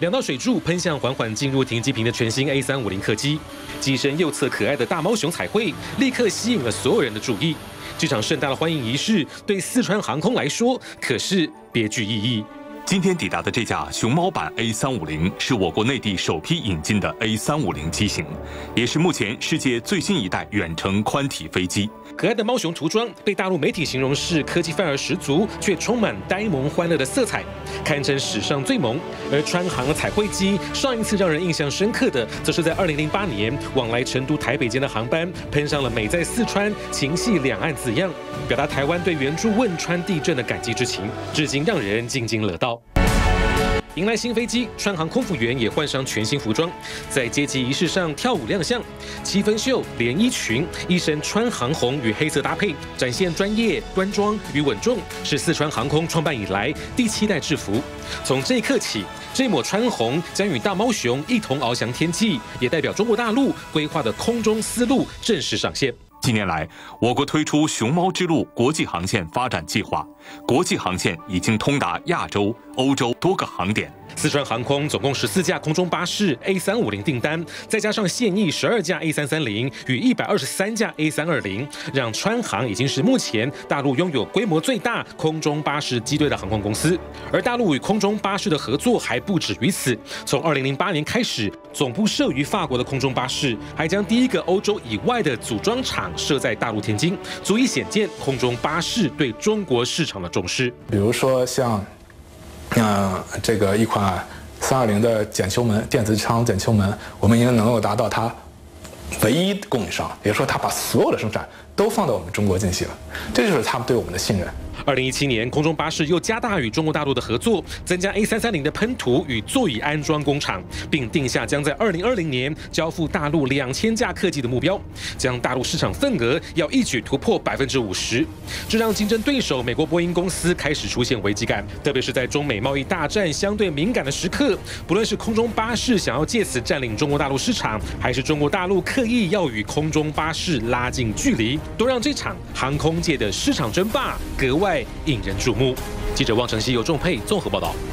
两道水柱喷向缓缓进入停机坪的全新 A 三五零客机，机身右侧可爱的大猫熊彩绘立刻吸引了所有人的注意。这场盛大的欢迎仪式对四川航空来说可是别具意义。今天抵达的这架熊猫版 A 三五零是我国内地首批引进的 A 三五零机型，也是目前世界最新一代远程宽体飞机。可爱的猫熊涂装被大陆媒体形容是科技范儿十足，却充满呆萌欢乐的色彩，堪称史上最萌。而川航的彩绘机，上一次让人印象深刻的，则是在二零零八年往来成都、台北间的航班，喷上了“美在四川，情系两岸”字样，表达台湾对援助汶川地震的感激之情，至今让人津津乐道。迎来新飞机，川航空服员也换上全新服装，在接机仪式上跳舞亮相。七分袖连衣裙，一身川航红与黑色搭配，展现专业、端庄与稳重，是四川航空创办以来第七代制服。从这一刻起，这抹川红将与大猫熊一同翱翔天际，也代表中国大陆规划的空中丝路正式上线。近年来，我国推出“熊猫之路”国际航线发展计划，国际航线已经通达亚洲、欧洲多个航点。四川航空总共十四架空中巴士 A 三五零订单，再加上现役十二架 A 三三零与一百二十三架 A 三二零，让川航已经是目前大陆拥有规模最大空中巴士机队的航空公司。而大陆与空中巴士的合作还不止于此，从二零零八年开始，总部设于法国的空中巴士，还将第一个欧洲以外的组装厂设在大陆天津，足以显见空中巴士对中国市场的重视。比如说像。嗯，这个一款三二零的减球门电子舱减球门，我们已经能够达到它唯一供应商，也就是说，它把所有的生产都放到我们中国进行了，这就是他们对我们的信任。二零一七年，空中巴士又加大与中国大陆的合作，增加 A 三三零的喷涂与座椅安装工厂，并定下将在二零二零年交付大陆两千架客机的目标，将大陆市场份额要一举突破百分之五十。这让竞争对手美国波音公司开始出现危机感，特别是在中美贸易大战相对敏感的时刻，不论是空中巴士想要借此占领中国大陆市场，还是中国大陆刻意要与空中巴士拉近距离，都让这场航空界的市场争霸格外。引人注目。记者汪晨曦由仲佩综合报道。